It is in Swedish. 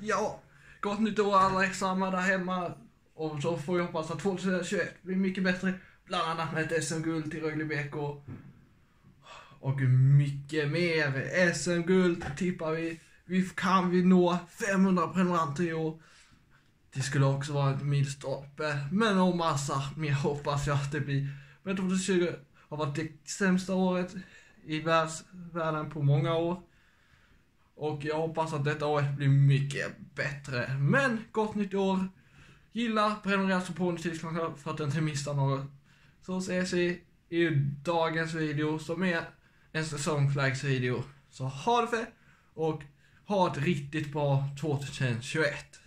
ja, gott nytt år allesammans där hemma. Och så får vi hoppas att 2021 blir mycket bättre. Bland annat med ett SM-guld till Rögle BK. Och mycket mer. SM-guld tippar vi. Vi kan vi nå 500 prenumeranter i år. Det skulle också vara ett milstolpe. Men och massa mer hoppas jag att det blir. Men 2020 har varit det sämsta året i världsvärlden på många år. Och jag hoppas att detta året blir mycket bättre. Men gott nytt år! Gilla, prenumerera på notifiklockan för att inte missa något. Så ses vi i dagens video som är en säsongsflagsvideo. Så ha det fett och ha ett riktigt bra 2021.